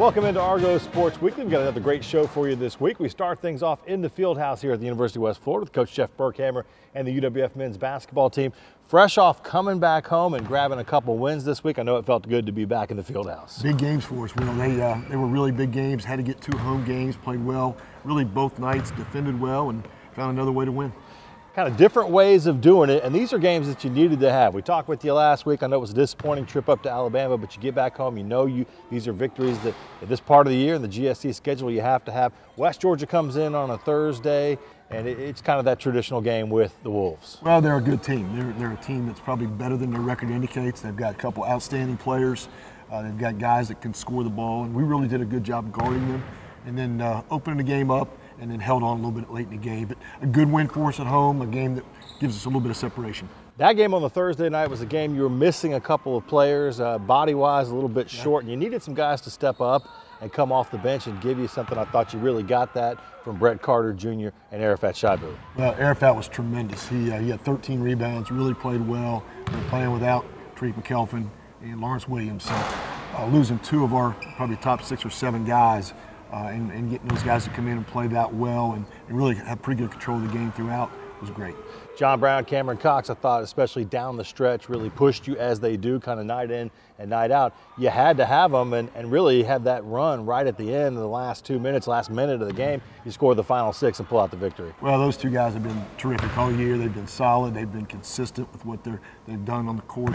Welcome into Argo Sports Weekly. We've got another great show for you this week. We start things off in the field house here at the University of West Florida with Coach Jeff Burkhamer and the UWF men's basketball team. Fresh off coming back home and grabbing a couple wins this week. I know it felt good to be back in the field house. Big games for us, Will. They, uh, they were really big games. Had to get two home games, played well, really both nights, defended well, and found another way to win kind of different ways of doing it, and these are games that you needed to have. We talked with you last week. I know it was a disappointing trip up to Alabama, but you get back home, you know you these are victories that at this part of the year in the GSC schedule you have to have. West Georgia comes in on a Thursday, and it's kind of that traditional game with the Wolves. Well, they're a good team. They're, they're a team that's probably better than their record indicates. They've got a couple outstanding players. Uh, they've got guys that can score the ball, and we really did a good job guarding them. And then uh, opening the game up, and then held on a little bit late in the game. But a good win for us at home, a game that gives us a little bit of separation. That game on the Thursday night was a game you were missing a couple of players, uh, body-wise a little bit yeah. short, and you needed some guys to step up and come off the bench and give you something. I thought you really got that from Brett Carter Jr. and Arafat Shibu. Well, Arafat was tremendous. He, uh, he had 13 rebounds, really played well. We were playing without Tariq McKelvin and Lawrence Williams. So uh, losing two of our probably top six or seven guys uh, and, and, getting those guys to come in and play that well and, and really have pretty good control of the game throughout was great. John Brown, Cameron Cox, I thought, especially down the stretch, really pushed you as they do, kind of night in and night out. You had to have them and, and really had that run right at the end, in the last two minutes, last minute of the game. You score the final six and pull out the victory. Well, those two guys have been terrific all year. They've been solid. They've been consistent with what they're, they've done on the court.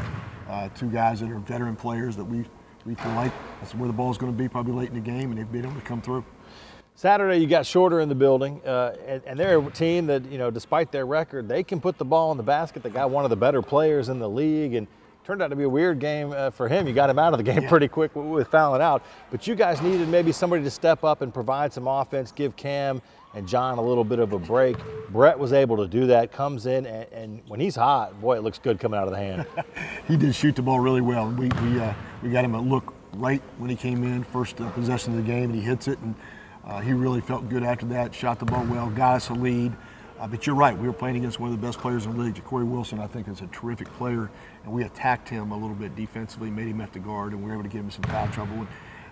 Uh, two guys that are veteran players that we, we feel like that's where the ball's going to be probably late in the game, and they've been able to come through. Saturday, you got Shorter in the building, uh, and, and, they're a team that, you know, despite their record, they can put the ball in the basket. They got one of the better players in the league, and turned out to be a weird game uh, for him. You got him out of the game yeah. pretty quick with fouling out. But you guys needed maybe somebody to step up and provide some offense, give Cam and John a little bit of a break. Brett was able to do that, comes in, and, and when he's hot, boy, it looks good coming out of the hand. he did shoot the ball really well. We, we, uh, we got him a look right when he came in, first uh, possession of the game, and he hits it. and uh, he really felt good after that, shot the ball well, got us a lead. Uh, but you're right, we were playing against one of the best players in the league. Corey Wilson, I think, is a terrific player, and we attacked him a little bit defensively, made him have to guard, and we were able to get him some foul trouble. And,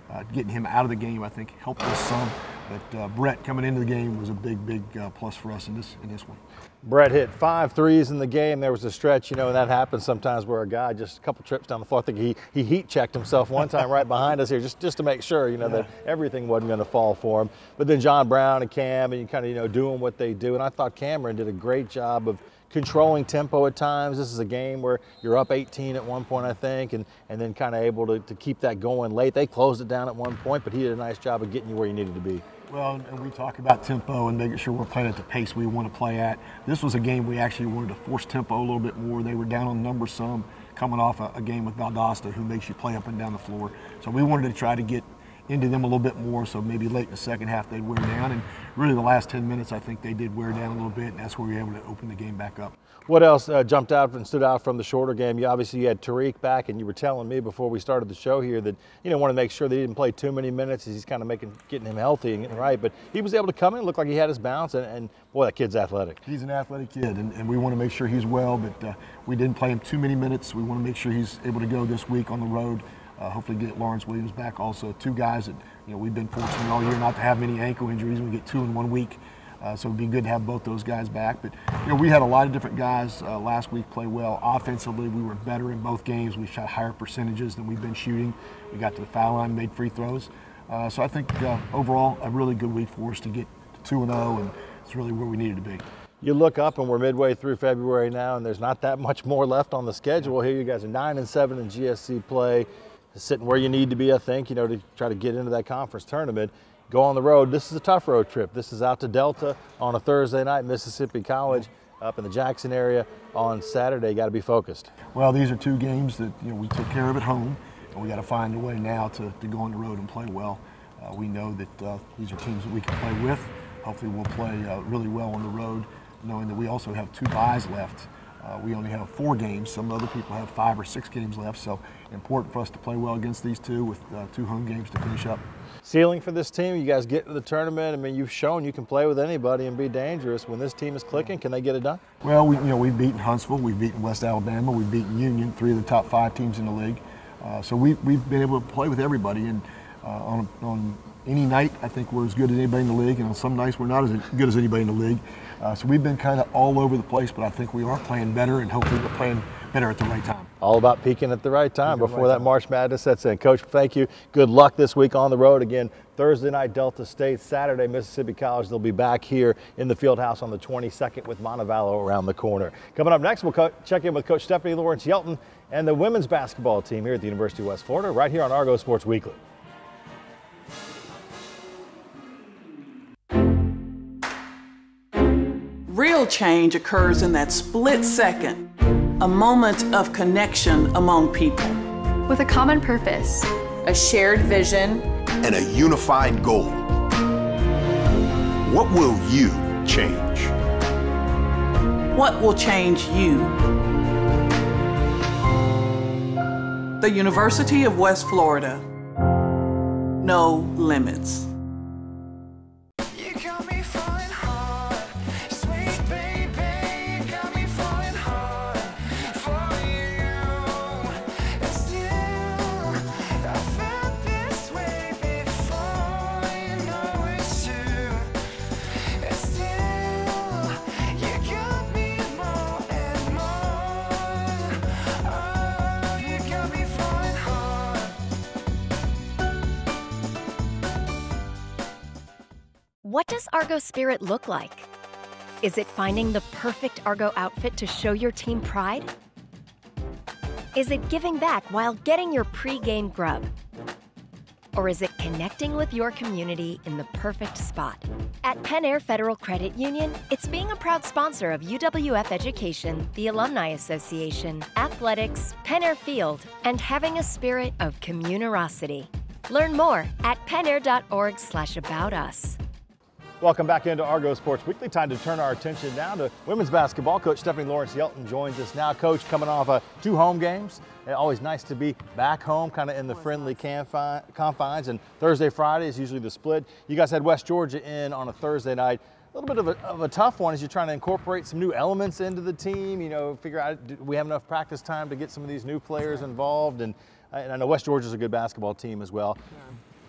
uh, getting him out of the game, I think, helped us some. But uh, Brett coming into the game was a big, big uh, plus for us in this in this one. Brett hit five threes in the game. There was a stretch, you know, and that happens sometimes where a guy just a couple trips down the floor. I think he, he heat checked himself one time right behind us here just, just to make sure, you know, yeah. that everything wasn't going to fall for him. But then John Brown and Cam and you kind of, you know, doing what they do. And I thought Cameron did a great job of controlling tempo at times. This is a game where you're up 18 at one point, I think, and, and then kind of able to, to keep that going late. They closed it down at one point, but he did a nice job of getting you where you needed to be. Well, and we talk about tempo and making sure we're playing at the pace we want to play at. This was a game we actually wanted to force tempo a little bit more. They were down on numbers some, coming off a, a game with Valdosta, who makes you play up and down the floor. So we wanted to try to get into them a little bit more. So maybe late in the second half they'd wear down. And really the last 10 minutes, I think they did wear down a little bit, and that's where we were able to open the game back up. What else uh, jumped out and stood out from the shorter game? You obviously you had Tariq back, and you were telling me before we started the show here that you know want to make sure that he didn't play too many minutes. As he's kind of making getting him healthy and getting right. But he was able to come in, look like he had his bounce, and, and boy, that kid's athletic. He's an athletic kid, and, and we want to make sure he's well. But uh, we didn't play him too many minutes. We want to make sure he's able to go this week on the road. Uh, hopefully get Lawrence Williams back also. Two guys that you know we've been fortunate all year not to have many ankle injuries. We get two in one week. Uh, so it'd be good to have both those guys back. But you know, we had a lot of different guys uh, last week play well. Offensively, we were better in both games. We shot higher percentages than we've been shooting. We got to the foul line, made free throws. Uh, so I think uh, overall, a really good week for us to get to 2 and 0, and it's really where we needed to be. You look up, and we're midway through February now, and there's not that much more left on the schedule. Here, you guys are nine and seven in GSC play, sitting where you need to be, I think, you know, to try to get into that conference tournament go on the road. This is a tough road trip. This is out to Delta on a Thursday night, Mississippi College up in the Jackson area on Saturday. Got to be focused. Well, these are two games that you know we took care of at home, and we got to find a way now to, to go on the road and play well. Uh, we know that uh, these are teams that we can play with. Hopefully, we'll play uh, really well on the road, knowing that we also have two byes left. Uh, we only have four games. Some other people have five or six games left, so important for us to play well against these two with uh, two home games to finish up ceiling for this team? You guys get to the tournament. I mean, you've shown you can play with anybody and be dangerous. When this team is clicking, can they get it done? Well, we, you know, we've beaten Huntsville, we've beaten West Alabama, we've beaten Union, three of the top five teams in the league. Uh, so we, we've been able to play with everybody. And Uh, on, on any night, I think we're as good as anybody in the league, and on some nights we're not as good as anybody in the league. Uh, so we've been kind of all over the place, but I think we are playing better, and hopefully we're playing better at the right time. All about peaking at the right time Peaking before right that time. March Madness sets in. Coach, thank you. Good luck this week on the road. Again, Thursday night, Delta State. Saturday, Mississippi College. They'll be back here in the field house on the 22nd with Montevallo around the corner. Coming up next, we'll check in with Coach Stephanie Lawrence Yelton and the women's basketball team here at the University of West Florida, right here on Argo Sports Weekly. Real change occurs in that split second, a moment of connection among people. with a common purpose. a shared vision, and a unified goal. What will you change? What will change you? The University of West Florida. No limits. What does Argo Spirit look like? Is it finding the perfect Argo outfit to show your team pride? Is it giving back while getting your pre-game grub? Or is it connecting with your community in the perfect spot? At Pen Air Federal Credit Union, it's being a proud sponsor of UWF Education, the Alumni Association, athletics, Pen Air Field, and having a spirit of communerosity. Learn more at penair.org slash about us. Welcome back into Argo Sports Weekly. Time to turn our attention now to women's basketball. Coach Stephanie Lawrence Yelton joins us now. Coach, coming off uh, two home games. Uh, Always nice to be back home, kind of in the friendly confi- confines. And Thursday, Friday is usually the split. You guys had West Georgia in on a Thursday night. A little bit of a, of a tough one as you're trying to incorporate some new elements into the team. You know, figure out do we have enough practice time to get some of these new players involved. And, and I know West Georgia's a good basketball team as well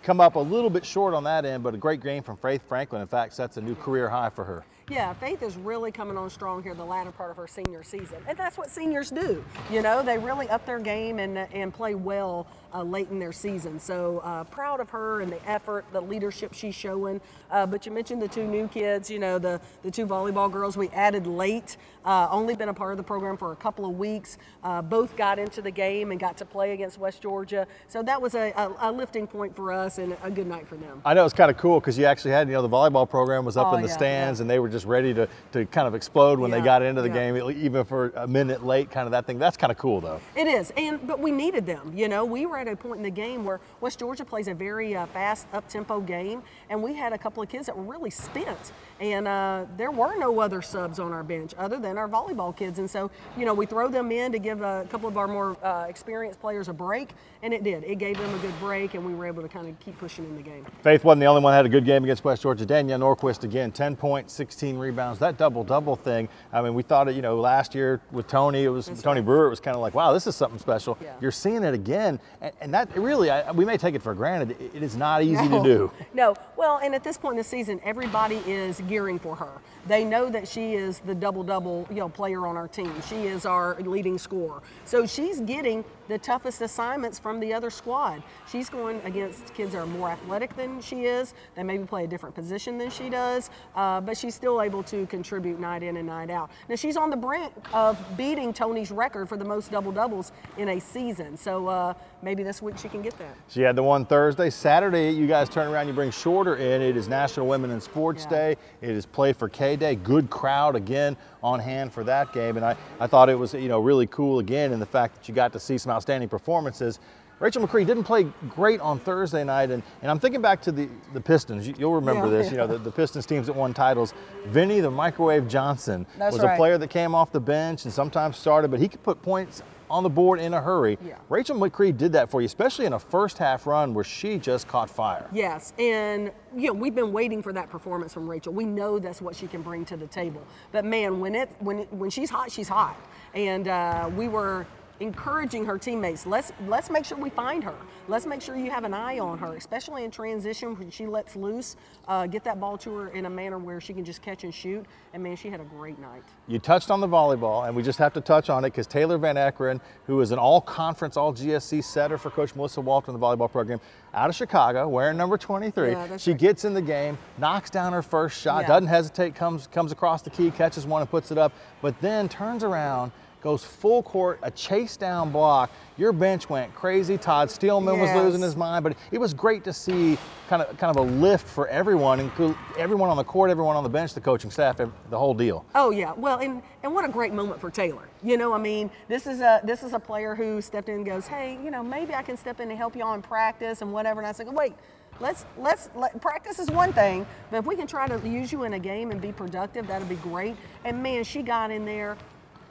come up a little bit short on that end, but a great game from Faith Franklin. In fact, sets a new career high for her. Yeah, Faith is really coming on strong here the latter part of her senior season. And that's what seniors do. You know, they really up their game and, and play well uh, late in their season. So uh, proud of her and the effort, the leadership she's showing. Uh, but you mentioned the two new kids, you know, the, the two volleyball girls we added late, uh, only been a part of the program for a couple of weeks. Uh, both got into the game and got to play against West Georgia. So that was a, a, a lifting point for us and a good night for them. I know it's kind of cool because you actually had, you know, the volleyball program was up Oh, in the yeah, stands yeah. and they were just ready to, to kind of explode when they got into the yeah. game, even for a minute late, kind of that thing. That's kind of cool, though. It is, and but we needed them. You know, we were at a point in the game where West Georgia plays a very uh, fast, up-tempo game, and we had a couple of kids that were really spent, and uh, there were no other subs on our bench other than our volleyball kids. And so, you know, we throw them in to give a couple of our more uh, experienced players a break, and it did. It gave them a good break, and we were able to kind of keep pushing in the game. Faith wasn't the only one that had a good game against West Georgia. Danielle Norquist again, 10 points, 16 rebounds. That double double thing. I mean, we thought it, you know, last year with Tony, it was Tony Brewer. It was kind of like, wow, this is something special. Yeah. You're seeing it again, and, that really, I, we may take it for granted. It, is not easy No. to do. No. Well, and at this point in the season, everybody is gearing for her. They know that she is the double-double, you know, player on our team. She is our leading scorer. So she's getting the toughest assignments from the other squad. She's going against kids that are more athletic than she is. They maybe play a different position than she does, uh, but she's still able to contribute night in and night out. Now she's on the brink of beating Tony's record for the most double doubles in a season. So uh, maybe this week she can get that. She had the one Thursday. Saturday, you guys turn around, you bring Shorter in. It is National Women in Sports Yeah. Day. It is Play for K Day. Good crowd again on hand for that game. And I, I thought it was, you know, really cool again in the fact that you got to see some outstanding performances. Rachel McCree didn't play great on Thursday night, and, and I'm thinking back to the, the Pistons. You, will remember Yeah. this, you know, the, the Pistons teams that won titles. Vinnie the Microwave Johnson That's was a player that came off the bench and sometimes started, but he could put points on the board in a hurry. Yeah. Rachel McCree did that for you, especially in a first half run where she just caught fire. Yes, and you know we've been waiting for that performance from Rachel. We know that's what she can bring to the table. But man, when it when it, when she's hot, she's hot. And uh, we were encouraging her teammates. Let's let's make sure we find her. Let's make sure you have an eye on her, especially in transition when she lets loose. Uh, get that ball to her in a manner where she can just catch and shoot. And man, she had a great night. You touched on the volleyball, and we just have to touch on it because Taylor Van Ekeren, who is an all-conference, all-GSC setter for Coach Melissa Wolter in the volleyball program, out of Chicago, wearing number 23. Yeah, she right. gets in the game, knocks down her first shot, Yeah. doesn't hesitate, comes comes across the key, catches one, and puts it up, but then turns around. Goes full court, a chase down block. Your bench went crazy. Todd Steelman was losing his mind, but it was great to see kind of kind of a lift for everyone, include everyone on the court, everyone on the bench, the coaching staff, the whole deal. Oh yeah, well, and and what a great moment for Taylor. You know, I mean, this is a this is a player who stepped in and goes, hey, you know, maybe I can step in and help y'all in practice and whatever. And I said, wait, let's let's let, practice is one thing, but if we can try to use you in a game and be productive, that'd be great. And man, she got in there,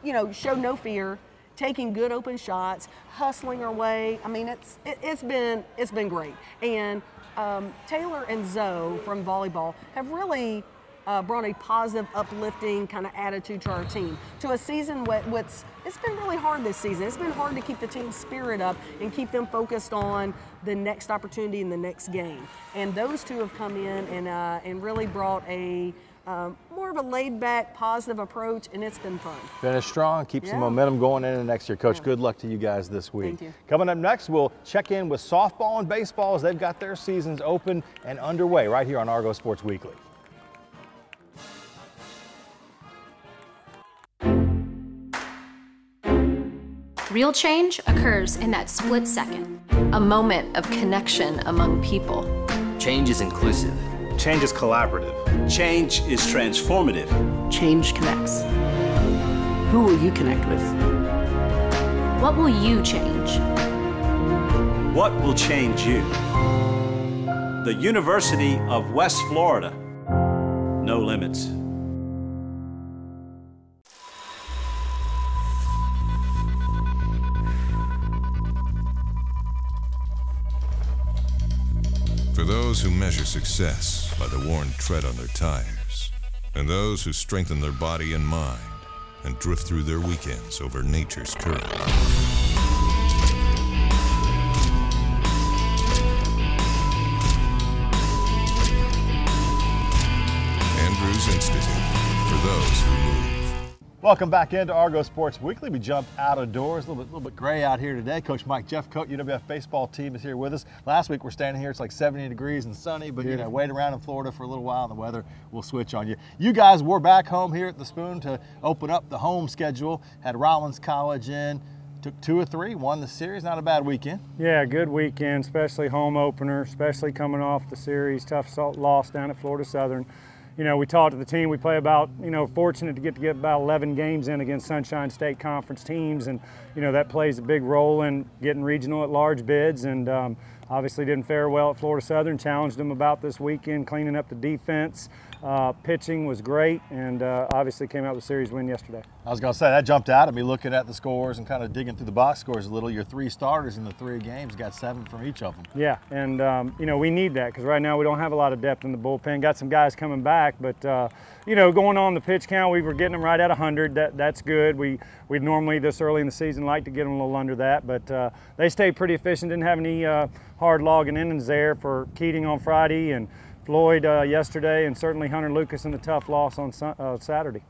you know, show no fear. Taking good open shots, hustling our way. I mean, it's it, it's been it's been great. And um, Taylor and Zoe from volleyball have really uh, brought a positive, uplifting kind of attitude to our team. To a season what, what's it's been really hard this season. It's been hard to keep the team spirit up and keep them focused on the next opportunity in the next game. And those two have come in and uh, and really brought a um, more of a laid-back, positive approach, and it's been fun. Finish strong, keep some momentum going into next year. Coach, Yeah. good luck to you guys this week. Thank you. Coming up next, we'll check in with softball and baseball as they've got their seasons open and underway right here on Argo Sports Weekly. Real change occurs in that split second. A moment of connection among people. Change is inclusive. Change is collaborative. Change is transformative. Change connects. Who will you connect with? What will you change? What will change you? The University of West Florida. No limits. Who measure success by the worn tread on their tires, and those who strengthen their body and mind and drift through their weekends over nature's current. Andrews Institute for those who move. Welcome back into Argo Sports Weekly. We jumped out of doors, a little bit, little bit gray out here today. Coach Mike Jeffcoat, UWF baseball team is here with us. Last week we're standing here, it's like 70 degrees and sunny, but you know, wait around in Florida for a little while and the weather will switch on you. You guys were back home here at the Spoon to open up the home schedule. Had Rollins College in, took two or three, won the series. Not a bad weekend. Yeah, good weekend, especially home opener, especially coming off the series. Tough loss down at Florida Southern. You know, we talked to the team. We play about, you know, fortunate to get to get about 11 games in against Sunshine State Conference teams, and you know that plays a big role in getting regional at large bids. And um, obviously didn't fare well at Florida Southern. Challenged them about this weekend, cleaning up the defense. Uh, pitching was great, and uh, obviously came out with a series win yesterday. I was going to say that jumped out at me looking at the scores and kind of digging through the box scores a little. Your three starters in the three games got seven from each of them. Yeah, and um, you know we need that because right now we don't have a lot of depth in the bullpen. Got some guys coming back, but uh, you know going on the pitch count, we were getting them right at 100. That that's good. We we'd normally this early in the season like to get them a little under that, but uh, they stayed pretty efficient. Didn't have any uh, hard logging innings there for Keating on Friday and Floyd uh, yesterday, and certainly Hunter Lucas in the tough loss on uh, Saturday.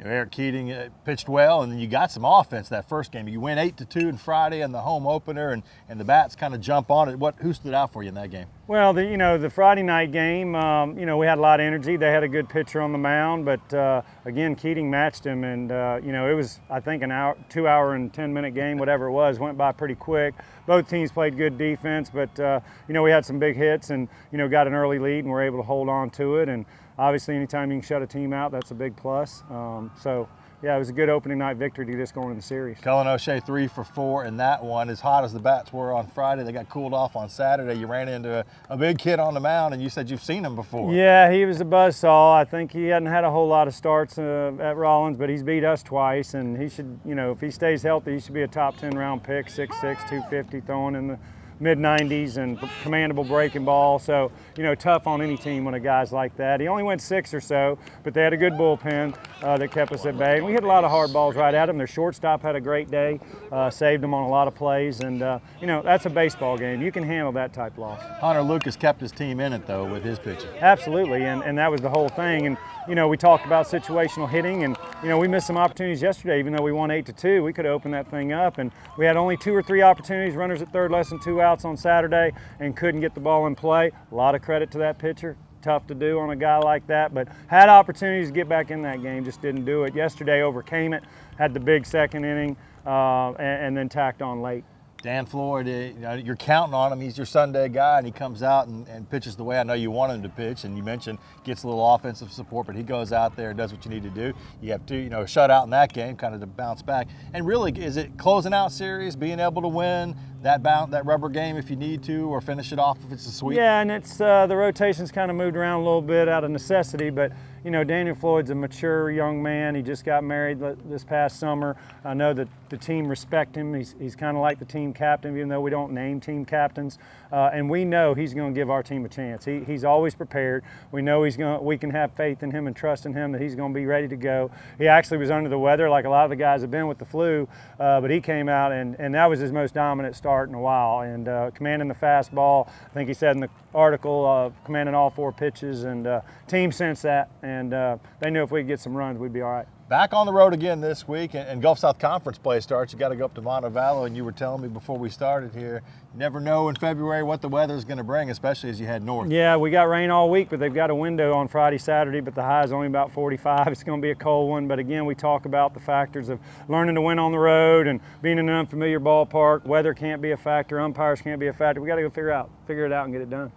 You know, Eric Keating uh, pitched well, and then you got some offense that first game. You win eight to two in Friday in the home opener, and, and the bats kind of jump on it. What who stood out for you in that game? Well, the, you know, the Friday night game, um, you know, we had a lot of energy. They had a good pitcher on the mound, but uh, again, Keating matched him, and uh, you know, it was I think an hour, two hour and ten minute game, whatever it was, went by pretty quick. Both teams played good defense, but uh, you know, we had some big hits, and you know, got an early lead, and were able to hold on to it. And obviously, anytime you can shut a team out, that's a big plus. Um, so. Yeah, it was a good opening night victory to just going in the series. Cullen O'Shea three for four in that one. As hot as the bats were on Friday, they got cooled off on Saturday. You ran into a, a big kid on the mound, and you said you've seen him before. Yeah, he was a buzzsaw. I think he hadn't had a whole lot of starts uh, at Rollins, but he's beat us twice, and he should, you know, if he stays healthy, he should be a top 10 round pick, 6'6", 250, throwing in the mid 90s and commandable breaking ball. So, you know, tough on any team when a guy's like that. He only went six or so, but they had a good bullpen uh, that kept us at bay. And we hit a lot of hard balls right at him. Their shortstop had a great day, uh, saved them on a lot of plays. And, uh, you know, that's a baseball game. You can handle that type loss. Hunter Lucas kept his team in it, though, with his pitching. Absolutely, and, and that was the whole thing. And you know, we talked about situational hitting, and you know, we missed some opportunities yesterday. Even though we won eight to two, we could have opened that thing up, and we had only two or three opportunities. Runners at third, less than two outs on Saturday, and couldn't get the ball in play. A lot of credit to that pitcher. Tough to do on a guy like that, but had opportunities to get back in that game, just didn't do it. Yesterday, overcame it, had the big second inning, uh, and, and then tacked on late. Dan Floyd, uh, you know, you're counting on him. He's your Sunday guy, and he comes out and, and, pitches the way I know you want him to pitch. And you mentioned gets a little offensive support, but he goes out there and does what you need to do. You have to, you know, shut out in that game, kind of to bounce back. And really, is it closing out series, being able to win that bounce, that rubber game if you need to, or finish it off if it's a sweep? Yeah, and it's uh, the rotations kind of moved around a little bit out of necessity, but you know, Daniel Floyd's a mature young man. He just got married this past summer. I know that the team respect him. He's, he's kind of like the team captain, even though we don't name team captains. Uh, and we know he's going to give our team a chance. He, he's always prepared. We know he's going. We can have faith in him and trust in him that he's going to be ready to go. He actually was under the weather, like a lot of the guys have been with the flu, uh, but he came out and, and that was his most dominant start in a while. And uh, commanding the fastball, I think he said in the article, uh, commanding all four pitches, and uh, team sensed that, and uh, they knew if we could get some runs, we'd be all right back on the road again this week, and, Gulf South Conference play starts. You got to go up to Montevallo, and you were telling me before we started here, you never know in February what the weather is going to bring, especially as you head north. Yeah, we got rain all week, but they've got a window on Friday, Saturday, but the high is only about 45. It's going to be a cold one, but again, we talk about the factors of learning to win on the road and being in an unfamiliar ballpark. Weather can't be a factor, umpires can't be a factor. We got to go figure out, figure it out, and get it done.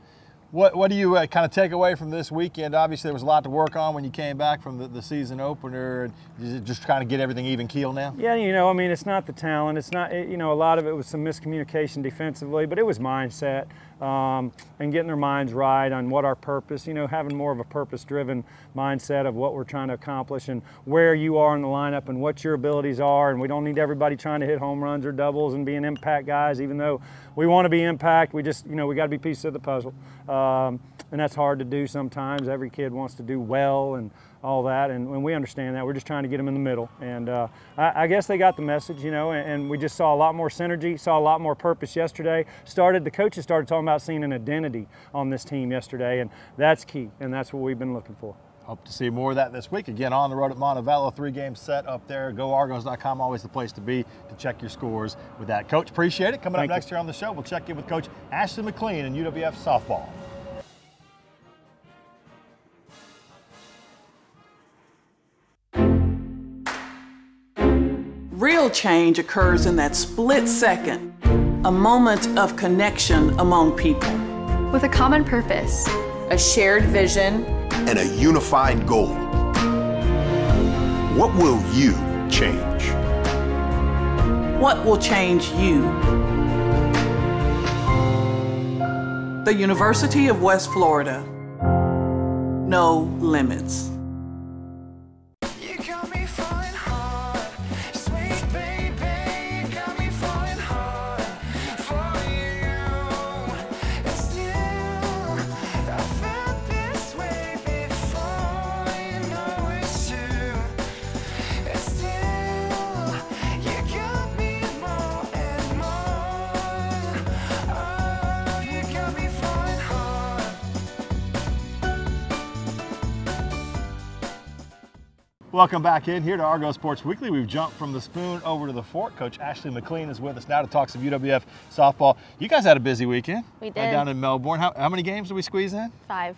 What, what do you uh, kind of take away from this weekend? Obviously, there was a lot to work on when you came back from the, the season opener. Just trying to get everything even keel now? Yeah, you know, I mean, it's not the talent. It's not, it, you know, a lot of it was some miscommunication defensively, but it was mindset um, and getting their minds right on what our purpose, you know, having more of a purpose driven mindset of what we're trying to accomplish and where you are in the lineup and what your abilities are. And we don't need everybody trying to hit home runs or doubles and being impact guys, even though we want to be impact. We just, you know, we got to be pieces of the puzzle. Um, and that's hard to do sometimes. Every kid wants to do well and all that, and, and, we understand that. We're just trying to get them in the middle. And uh, I, I, guess they got the message, you know, and, and, we just saw a lot more synergy, saw a lot more purpose yesterday. Started, the coaches started talking about seeing an identity on this team yesterday, and that's key, and that's what we've been looking for. Hope to see more of that this week. Again, on the road at Montevallo, three game set up there. GoArgos.com, always the place to be to check your scores with that. Coach, appreciate it. Coming Thank up next you. year on the show, we'll check in with Coach Ashley McLean in UWF softball. Real change occurs in that split second, a moment of connection among people. With a common purpose, a shared vision, and a unified goal. What will you change? What will change you? The University of West Florida. No limits. Welcome back in here to Argo Sports Weekly. We've jumped from the spoon over to the fork. Coach Ashley McLean is with us now to talk some UWF softball. You guys had a busy weekend. We did. down in Melbourne. How, how many games did we squeeze in? Five.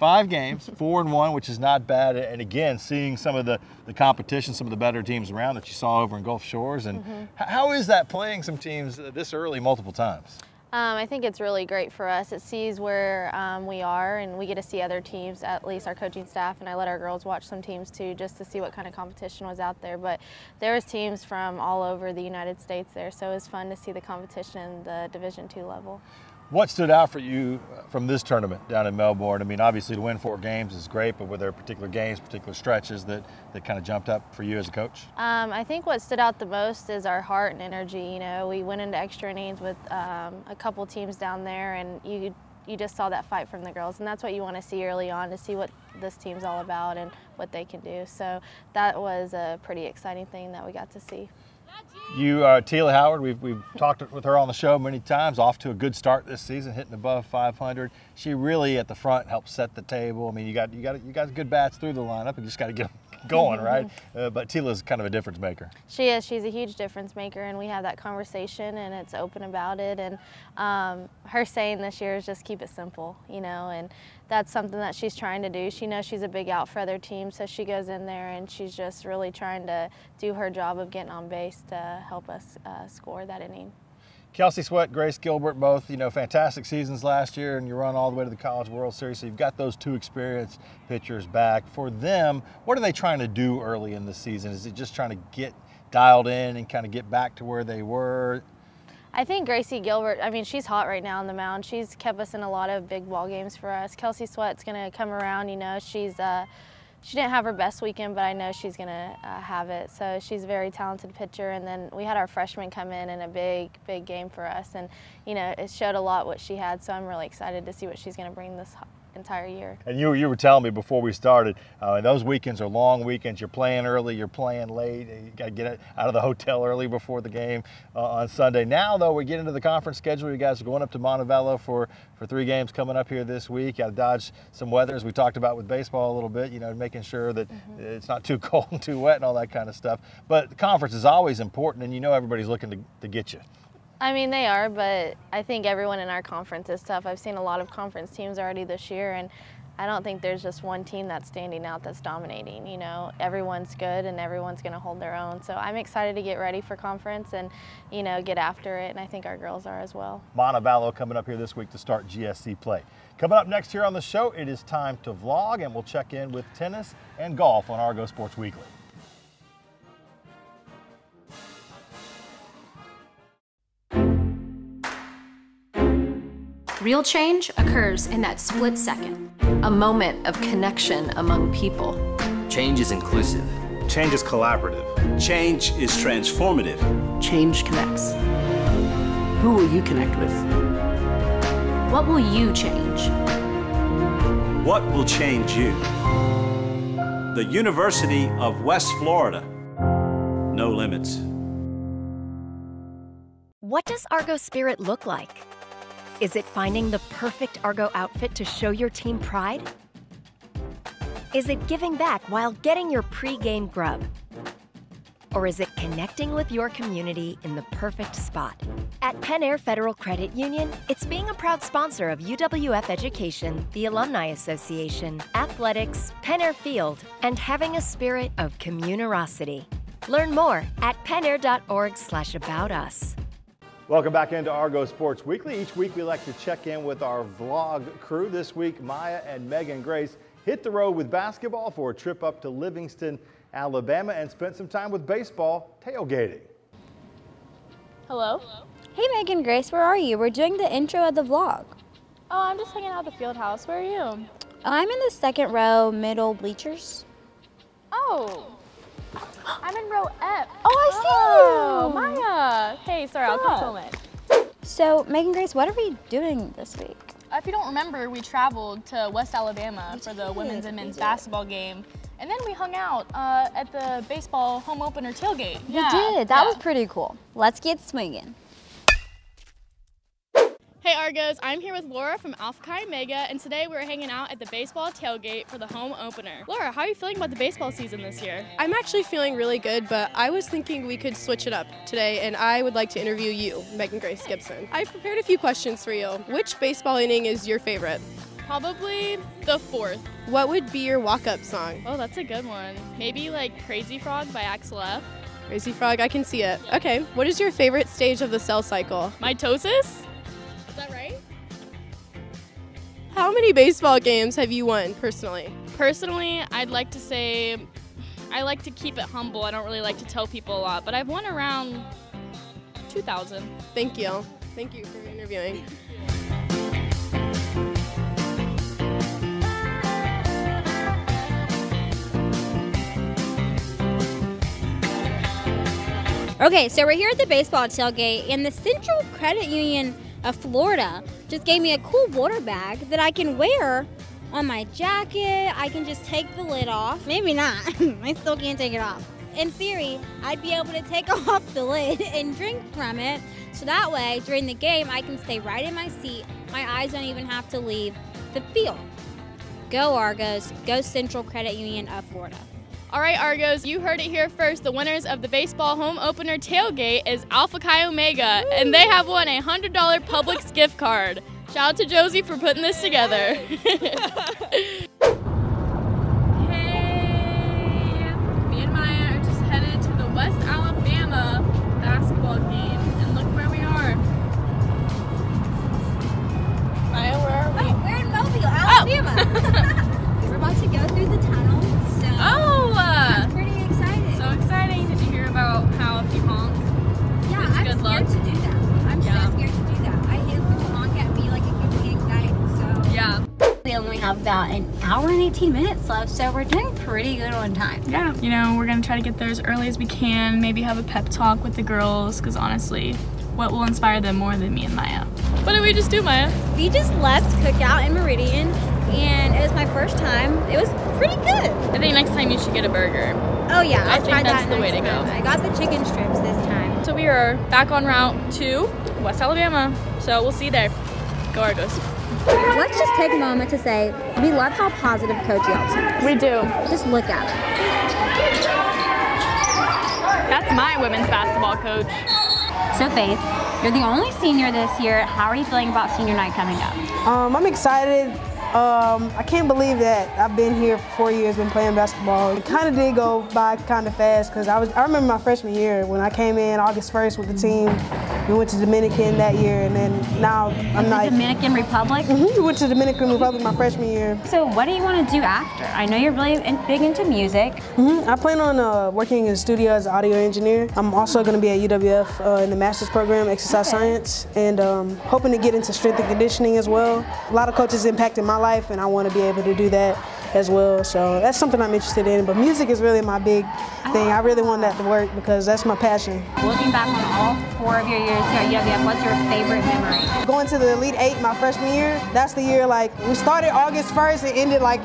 Five games, four and one, which is not bad. And again, seeing some of the, the competition, some of the better teams around that you saw over in Gulf Shores. And Mhm. how is that playing some teams this early multiple times? Um, I think it's really great for us. It sees where um, we are, and we get to see other teams, at least our coaching staff, and I let our girls watch some teams too, just to see what kind of competition was out there. But there was teams from all over the United States there, so it was fun to see the competition in the Division two level. What stood out for you from this tournament down in Melbourne? I mean, obviously to win four games is great, but were there particular games, particular stretches that, that kind of jumped up for you as a coach? Um, I think what stood out the most is our heart and energy. You know, we went into extra innings with um, a couple teams down there, and you you just saw that fight from the girls, and that's what you want to see early on to see what this team's all about and what they can do. So that was a pretty exciting thing that we got to see. You, uh, Tila Howard, we've, we've talked with her on the show many times, off to a good start this season, hitting above 500. She really at the front helps set the table. I mean, you got you got you got good bats through the lineup, and you just got to get them going, right? Uh, but Tila's kind of a difference maker. She is. She's a huge difference maker, and we have that conversation, and it's open about it. And um, her saying this year is just keep it simple, you know, and that's something that she's trying to do. She knows she's a big out for other teams, so she goes in there and she's just really trying to do her job of getting on base to help us uh, score that inning. Kelsey Sweat, Grace Gilbert, both you know fantastic seasons last year, and you run all the way to the College World Series. So you've got those two experienced pitchers back. For them, what are they trying to do early in the season? Is it just trying to get dialed in and kind of get back to where they were? I think Gracie Gilbert, I mean, she's hot right now on the mound. She's kept us in a lot of big ball games for us. Kelsey Sweat's going to come around, you know, she's uh, she didn't have her best weekend, but I know she's going to uh, have it. So she's a very talented pitcher. And then we had our freshman come in in a big, big game for us. And, you know, it showed a lot what she had. So I'm really excited to see what she's going to bring this entire year. And you, you were telling me before we started, uh, those weekends are long weekends. You're playing early, you're playing late. You got to get out of the hotel early before the game uh, on Sunday. Now, though, we get into the conference schedule. You guys are going up to Montevallo for, for three games coming up here this week. You got to dodge some weather, as we talked about with baseball a little bit, you know, making sure that mm-hmm. it's not too cold and too wet and all that kind of stuff. But the conference is always important, and you know everybody's looking to, to get you. I mean, they are, but I think everyone in our conference is tough. I've seen a lot of conference teams already this year, and I don't think there's just one team that's standing out that's dominating. You know, everyone's good and everyone's going to hold their own. So I'm excited to get ready for conference and, you know, get after it, and I think our girls are as well. Montevallo coming up here this week to start GSC play. Coming up next here on the show, it is time to vlog, and we'll check in with tennis and golf on Argo Sports Weekly. Real change occurs in that split second. A moment of connection among people. Change is inclusive. Change is collaborative. Change is transformative. Change connects. Who will you connect with? What will you change? What will change you? The University of West Florida. No limits. What does Argo Spirit look like? Is it finding the perfect Argo outfit to show your team pride? Is it giving back while getting your pre-game grub? Or is it connecting with your community in the perfect spot? At Pen Air Federal Credit Union, it's being a proud sponsor of UWF Education, the Alumni Association, athletics, Pen Air Field, and having a spirit of communerosity. Learn more at penair.org slash about us. Welcome back into Argo Sports Weekly. Each week we like to check in with our vlog crew. This week, Maya and Megan Grace hit the road with basketball for a trip up to Livingston, Alabama, and spent some time with baseball tailgating. Hello. Hey Megan Grace, where are you? We're doing the intro of the vlog. Oh, I'm just hanging out at the field house. Where are you? I'm in the second row, middle bleachers. Oh. I'm in row F. Oh, I see oh, you. Maya. Hey, sorry, come film it. So, Megan Grace, what are we doing this week? If you don't remember, we traveled to West Alabama for the women's and men's basketball game. And then we hung out uh, at the baseball home opener tailgate. We yeah. did. That yeah. was pretty cool. Let's get swinging. Hey Argos, I'm here with Laura from Alpha Chi Omega, and today we're hanging out at the baseball tailgate for the home opener. Laura, how are you feeling about the baseball season this year? I'm actually feeling really good, but I was thinking we could switch it up today, and I would like to interview you, Megan Grace Gibson. I've prepared a few questions for you. Which baseball inning is your favorite? Probably the fourth. What would be your walk-up song? Oh, that's a good one. Maybe like Crazy Frog by Axel F. Crazy Frog, I can see it. Okay, what is your favorite stage of the cell cycle? Mitosis? Is that right? How many baseball games have you won personally? Personally, I'd like to say I like to keep it humble. I don't really like to tell people a lot, but I've won around 2,000. Thank you. Thank you for interviewing. Okay, so we're here at the baseball tailgate, and the Central Credit Union of Florida just gave me a cool water bag that I can wear on my jacket. I can just take the lid off. Maybe not. I still can't take it off. In theory, I'd be able to take off the lid and drink from it. So that way, during the game, I can stay right in my seat. My eyes don't even have to leave the field. Go Argos. Go Central Credit Union of Florida. All right, Argos, you heard it here first. The winners of the baseball home opener tailgate is Alpha Chi Omega, and they have won a $100 Publix gift card. Shout out to Josie for putting this together. hey, me and Maya are just headed to the West Alabama basketball game, and look where we are. Maya, where are we? Oh, we're in Mobile, oh. Alabama. we're have about an hour and 18 minutes left, so we're doing pretty good on time. Yeah, you know, we're gonna try to get there as early as we can, maybe have a pep talk with the girls, because honestly, what will inspire them more than me and Maya? What did we just do, Maya? we just left Cookout in Meridian, and it was my first time. It was pretty good. I think next time you should get a burger. Oh yeah, I I'll think that's that the way to go. time. I got the chicken strips this time. So we are back on route to West Alabama, so we'll see you there. Go Argos. Let's just take a moment to say we love how positive Coach Yelton is. We do. Just look at it. That's my women's basketball coach. So, Faith, you're the only senior this year. How are you feeling about senior night coming up? Um, I'm excited. Um, I can't believe that I've been here for four years, been playing basketball. It kind of did go by kind of fast because I was. I remember my freshman year when I came in August 1st with the team. We went to Dominican that year, and then now I'm The like. Dominican Republic? Mhm, we went to Dominican Republic my freshman year. So, what do you want to do after? I know you're really in, big into music. hmm I plan on uh, working in the studio as an audio engineer. I'm also going to be at UWF uh, in the master's program, exercise science, and um, hoping to get into strength and conditioning as well. A lot of coaches impacted my life, and I want to be able to do that as well. So that's something I'm interested in. But music is really my big thing. I really want that to work because that's my passion. Looking back on all four of your years here at UWF, what's your favorite memory? Going to the Elite Eight my freshman year, that's the year like we started August 1st and ended like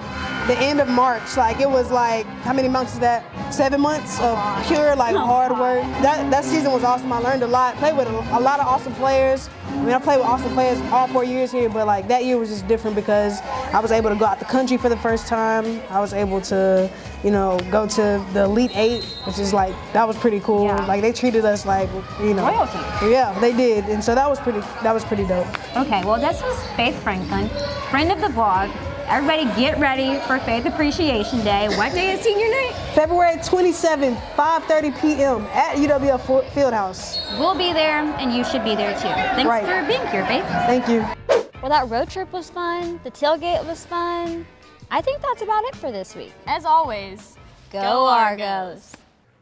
the end of March. Like it was like, how many months is that? Seven months of pure like hard work. That, that season was awesome. I learned a lot. Played with a, a lot of awesome players. I mean, I played with awesome players all four years here, but like that year was just different because I was able to go out the country for the first time. I was able to, you know, go to the Elite Eight, which is like, that was pretty cool. Like they treated us like, you know. Royalty. Yeah, they did. And so that was pretty, that was pretty dope. Okay, well, this was Faith Franklin, friend of the vlog. Everybody get ready for Faith Appreciation Day. What day is senior night? February 27th, 5.30 p.m. at UWF Fo- Fieldhouse. We'll be there, and you should be there too. Thanks Right. for being here, Faith. Thank you. Well, that road trip was fun. The tailgate was fun. I think that's about it for this week. As always, Go Argos.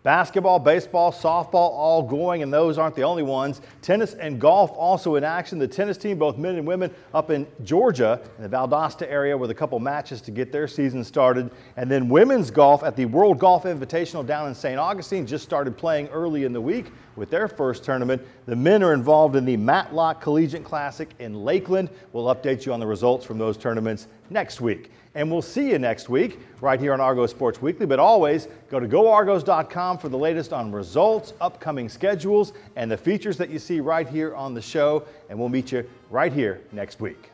Basketball, baseball, softball, all going, and those aren't the only ones. Tennis and golf also in action. The tennis team, both men and women, up in Georgia, in the Valdosta area, with a couple matches to get their season started. And then women's golf at the World Golf Invitational down in St. Augustine just started playing early in the week with their first tournament. The men are involved in the Matlock Collegiate Classic in Lakeland. We'll update you on the results from those tournaments next week. And we'll see you next week right here on Argos Sports Weekly. But always go to goargos.com for the latest on results, upcoming schedules, and the features that you see right here on the show. And we'll meet you right here next week.